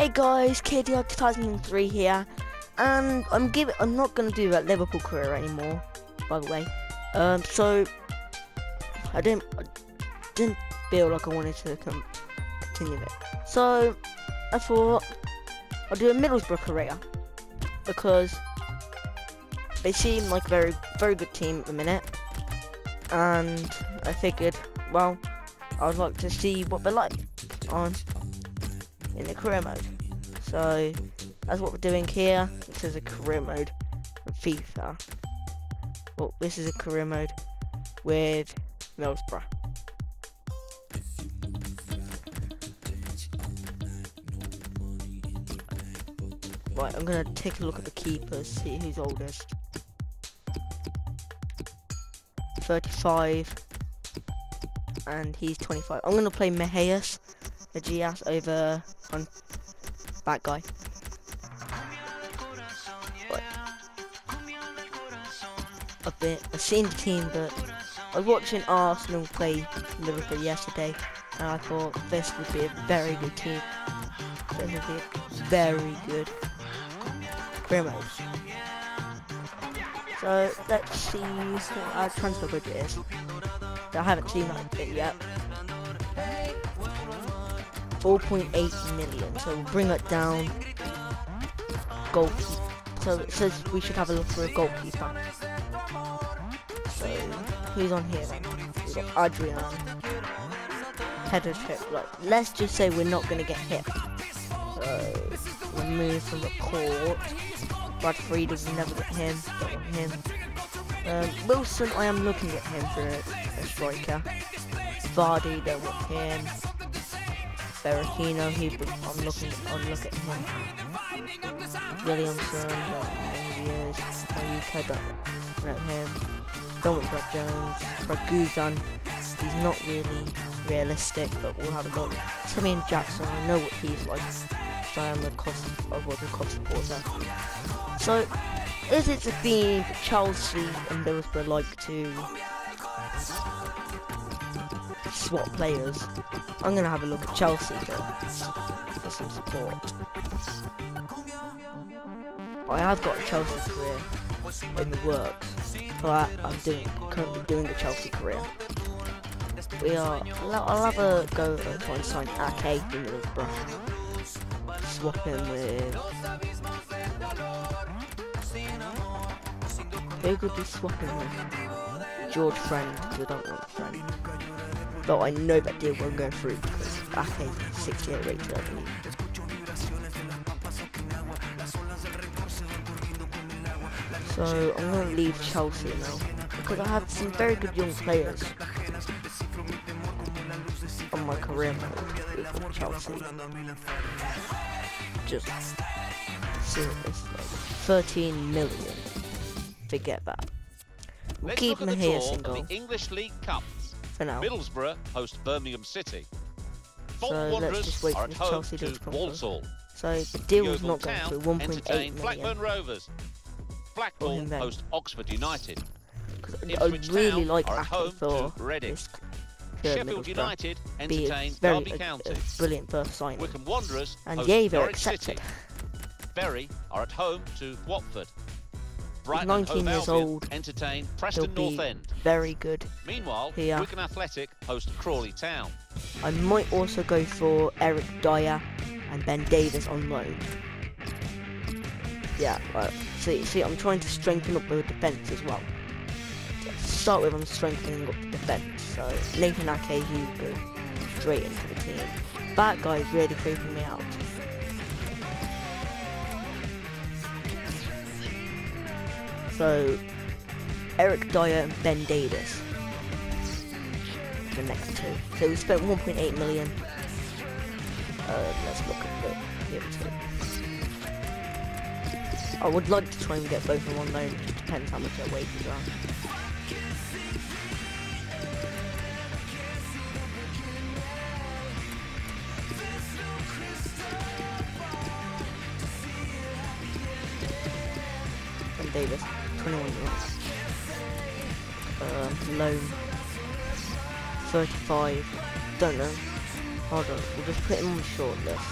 Hey guys, KDR 2003 here, and I'm giving. I'm not gonna do that Liverpool career anymore, by the way. Um, so I didn't, I didn't feel like I wanted to continue it. So I thought I'll do a Middlesbrough career because they seem like a very, very good team at the minute, and I figured, well, I'd like to see what they're like on in the career mode. So that's what we're doing here. This is a career mode for FIFA. Well, this is a career mode with Middlesbrough. Right, I'm gonna take a look at the keepers, see who's oldest. 35 and he's 25. I'm gonna play Mejias, the GS over on that guy. I've been I've seen the team but I was watching Arsenal play Liverpool yesterday and I thought this would be a very good team. This would be very good. Grimo. So let's see what our transfer budget is. I haven't seen that bit yet. 4.8 million. So we'll bring it down. Goalkeeper. So it says we should have a look for a goalkeeper. So who's on here then? We've got Adrian. Header trick. Like, let's just say we're not gonna get hit. So remove from the court. Brad will never get him. Don't him. Um, Wilson, I am looking at him for a, a striker. Vardy, don't want him. Berahino, he, I'm looking, I'm looking at him. Williamson, don't know who he is. Ayuka, don't know him. Don't want Brett Jones. Brad he's not really realistic, but we'll have a look. Timmy and Jackson, I know what he's like. So I am a cost, I was a cost supporter. So, is it a theme Chelsea and Middlesbrough like to swap players? I'm gonna have a look at Chelsea for, for some support. I have got a Chelsea career in the works, but I'm doing currently doing a Chelsea career. We are. I'll have a go at trying to sign Ake from Middlesbrough. Swap him with who could be swapping with? George Friend, because I don't want Friend. But I know that deal won't go through because I Ake 68 rated, I believe. So I'm going to leave Chelsea now because I have some very good young players on my career mode with Chelsea. Just serious, like 13 million forget that. We'll Let's keep look him here single. The English League Cups. For now. Middlesbrough host Birmingham City. so let's just wait for Chelsea to Walsall. So the deal is not going through 1.8 million. Blackburn Rovers. Blackpool host Oxford United. I really like Acton for Reading. Sheffield United entertain very, Derby County. A, a brilliant first signing. Wycombe Wanderers and Yeovil accepted. City. Bury are at home to Watford. Brighton 19 years old. Entertain Preston North End. Very good. Meanwhile, here. Wigan Athletic host Crawley Town. I might also go for Eric Dier and Ben Davies on loan. Yeah, right. See, see, I'm trying to strengthen up the defence as well. To start with, I'm strengthening up the defence. So Nathan Ake, he go straight into the team. That guy is really creeping me out. So, Eric Dier and Ben Davies. The next two. So we spent 1.8 million. Uh, let's look at the, the other two. I would like to try and get both of them on loan, it depends how much their wages are. Ben 21. Uh, loan. 35. Don't know. Hold on. We'll just put him on the short list.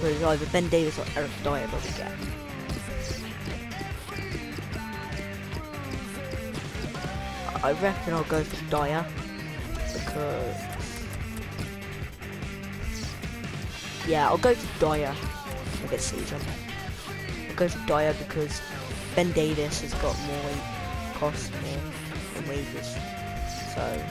So it's either Ben Davies or Eric Dier that we get. I reckon I'll go for Dier because yeah, I'll go for Dier. I get season. I'll go for Dier because Ben Davies has got more cost more and wages. So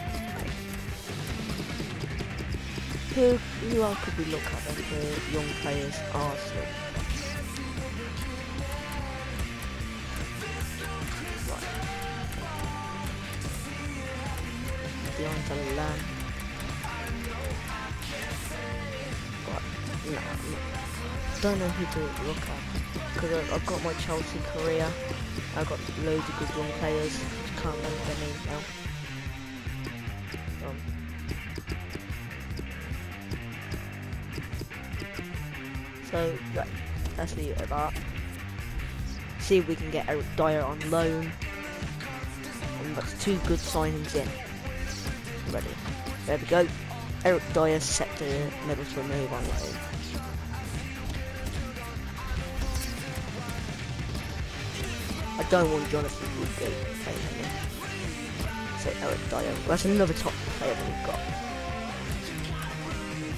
who who else could we look at for young players? Arsenal. Deontay Lamb. What? No, don't know who to look at because I've got my Chelsea career. I've got loads of good young players. Just can't remember their names now. Um, so right, let's leave it at that. See if we can get Eric Dier on loan. And that's two good signings in ready. There we go. Eric Dier set to Middlesbrough move on loan. Don't want Jonathan Woodgate playing here. So Eric Dier. That's another top player that we've got.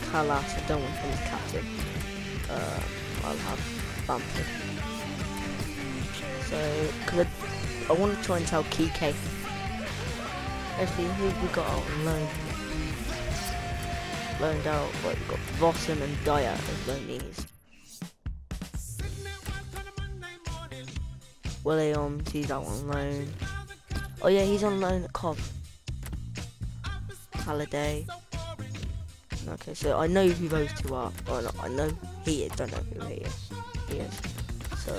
Kalas, I don't want him as captain. Uh, I'll have Bamford. So, because I, I want to try and tell Kike Actually, who we got out on loan? Loaned out, what, we've got Vossen and Dier as loanees. Williams, um, he's out on loan. Oh yeah, he's on loan at Cov. Halliday. Okay, so I know who those two are. Oh no, I know he is, don't know who he is. He is. So,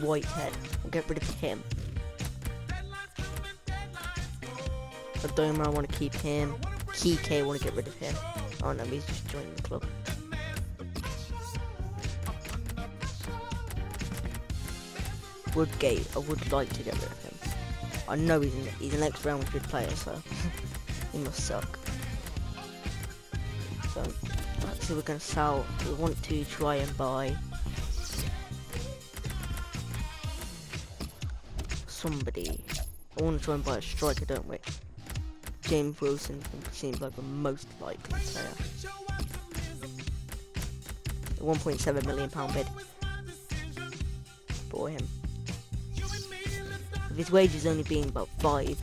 Whitehead, we'll get rid of him. Adomah, I want to keep him. Kike, I want to get rid of him. Oh no, he's just joining the club. Woodgate, I would like to get rid of him. I know he's an, he's an ex-Real Madrid player, so he must suck. So, see we're going to sell. We want to try and buy somebody. I want to try and buy a striker, don't we? James Wilson seems like the most likely player. 1.7 million pound bid for him. If his wages only being about 5k,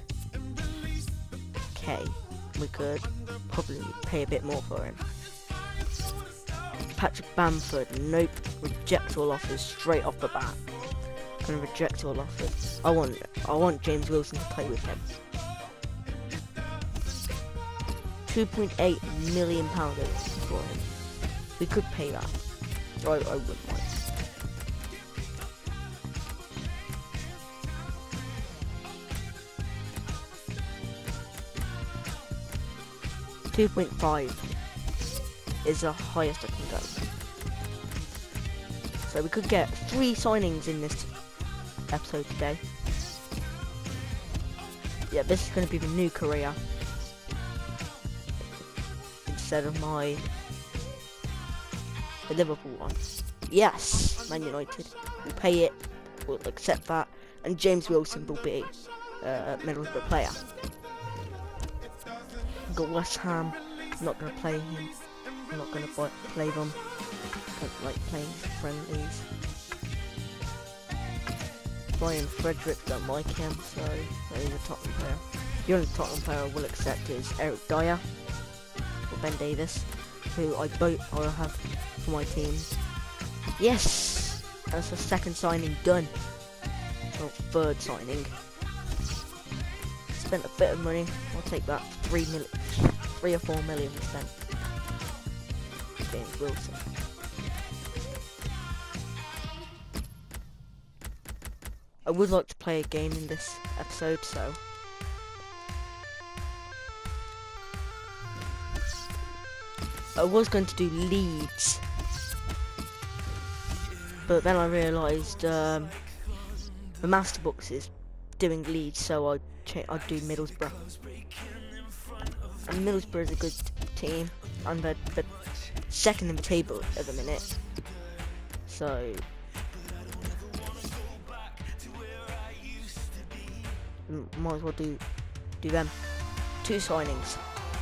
we could probably pay a bit more for him. Patrick Bamford, nope, reject all offers straight off the bat. Gonna reject all offers. I want I want James Wilson to play with him. 2.8 million pound for him. We could pay that. I, I wouldn't mind. Two point five is the highest I can go. So we could get three signings in this episode today. Yeah, this is going to be the new career instead of my the Liverpool one. Yes, Man United. We'll pay it. We'll accept that. And James Wilson will be uh, Middlesbrough player. Got West Ham. I'm not to play him. I'm not going to play them. I don't like playing friendlies. Brian Frederick don't like him, so he's a Tottenham player. The only Tottenham player I will accept is Eric Dier or Ben Davies, who I both I have for my team. Yes, that's the second signing done. Well, third signing. Spent a bit of money. I'll take that. Three million, three or four million spent. James Wilson. I would like to play a game in this episode, so I was going to do Leeds, but then I realised um, the master box is doing Leeds, so I I'd do Middlesbrough. And Middlesbrough is a good team, and they're, they're second in the table at the minute. So might as well do do them. Two signings.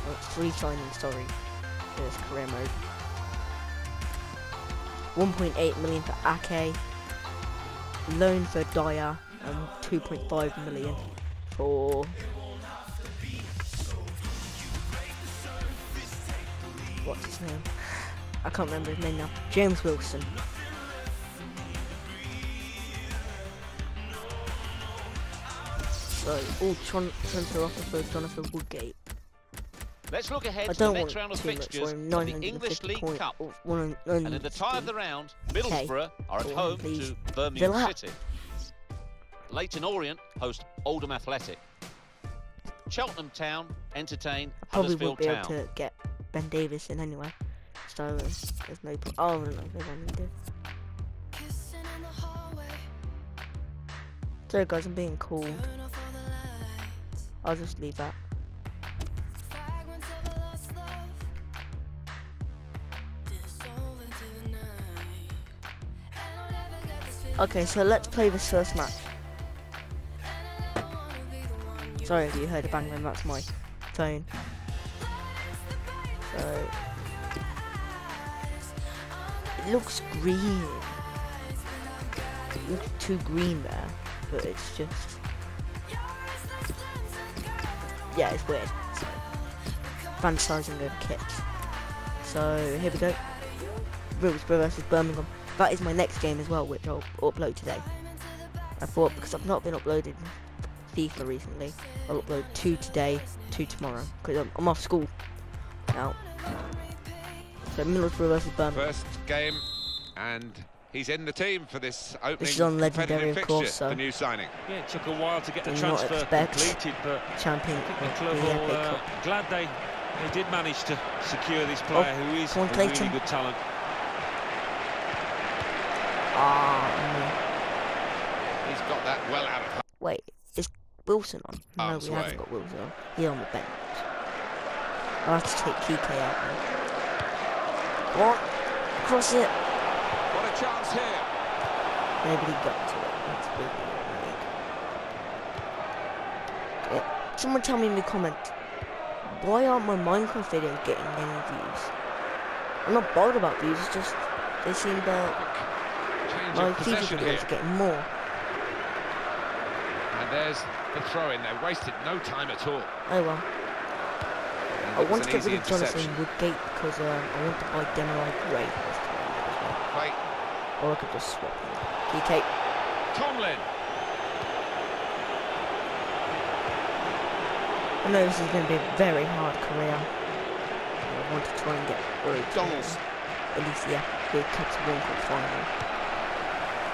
Or three signings, sorry. For this career mode. 1.8 million for Ake. Loan for Dier and 2.5 million for what's his name? I can't remember his name now. James Wilson. So, all tran transfer offer for Jonathan Woodgate. Let's look ahead to the next round of fixtures of the English League point, Cup. One, and in the tie of the round, Middlesbrough are at home please. to Birmingham Villa. City. Leyton Orient host Oldham Athletic. Cheltenham Town entertain Probably Huddersfield be Town. able to get Ben Davies in anyway. So uh, there's no point. Oh, no, there's only Sorry guys, I'm being called. I'll just leave that. Okay, so let's play this first match. Sorry if you heard a bang then that's my phone. So it looks green. It looks too green there, but it's just yeah, it's weird. So, fantasizing over kits. So here we go. Middlesbrough versus Birmingham. That is my next game as well, which I'll upload today. I thought because I've not been uploading FIFA recently, I'll upload two today, two tomorrow, because I'm, I'm, off school now. So Middlesbrough versus Birmingham. First game, and he's in the team for this opening. This is on legendary, of course. So the new signing. Yeah, it took a while to get the transfer completed, but champion. the club are uh, glad they they did manage to secure this player oh, who is a really good talent. Ah, He's got that well out of. Wilson on? Oh, no, we haven't got Wilson on. He's on the bench. I'll have to take Kike out now. What? Cross it. What a chance here. Nobody got to it. That's really yeah. Someone tell me in the comments, why aren't my Minecraft videos getting any views? I'm not bothered about views, it's just they seem that my FIFA videos are getting more. And there's the throw in. They wasted no time at all. Oh well. I want to get rid of Jonathan Woodgate because um, I want to buy Demarai Gray. Wait. Or I could just swap him. PK. Tomlin. I know this is going to be a very hard career. I want to try and get rid Donalds. At least, yeah, the Cup's one cup final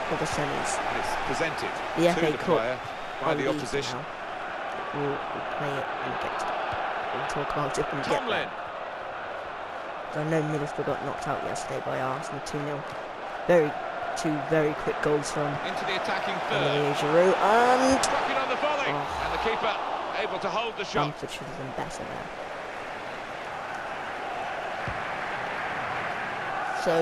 for the semis. And it's presented the FA the Cup by the opposition. We'll, we'll, play it and get we'll talk about it we get there. I know Middlesbrough got knocked out yesterday by Arsenal 2-0. Very two very quick goals from into the attacking third. Giroud and on the volley, oh, and the keeper able to hold the shot. Bamford should have been better there. So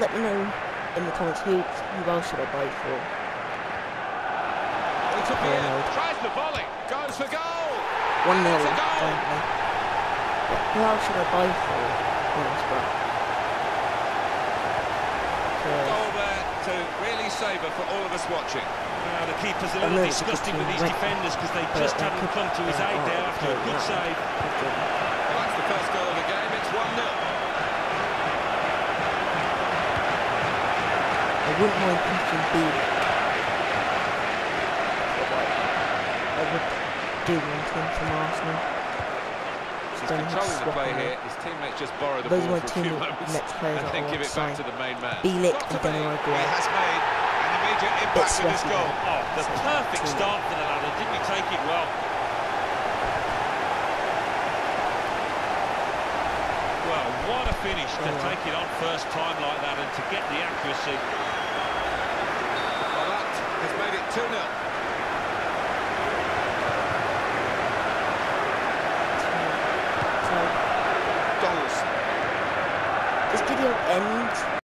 let me know in the comments who who else should I buy for. He took in, tries the volley, goes for goal. One nil, apparently. Yeah, who else should I buy for? Middlesbrough. Goal there to really savour for all of us watching. Uh, the keeper's a little disgusted with these defenders because they just haven't come to his aid there after a good save. Well, that's the first goal of the game. It's 1-0. wouldn't mind Christian Bale. do want him from Arsenal. He's controlling the play here. His teammates just borrow the Those ball for a few moments and then give it back to the main man. Bielik and Daniel Aguirre. He an immediate impact with this goal. Oh, the perfect start for the ladder. Didn't he take it well? Well, what a finish to take it on first time like that and to get the accuracy. Well, that has made it 2-0. and